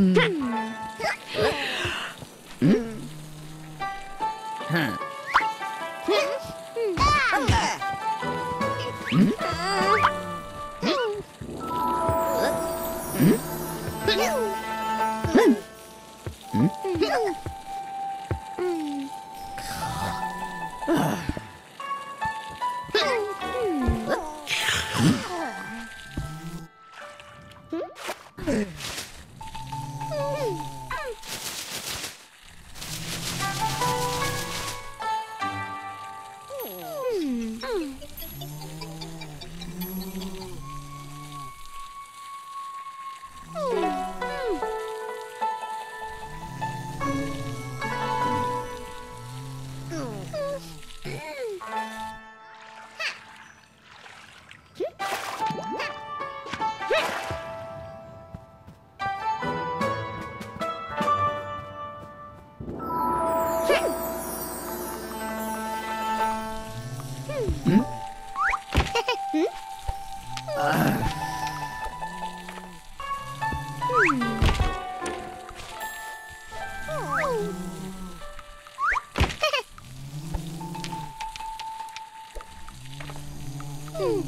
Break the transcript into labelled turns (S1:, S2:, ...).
S1: Hmm. Hmm? Hmm.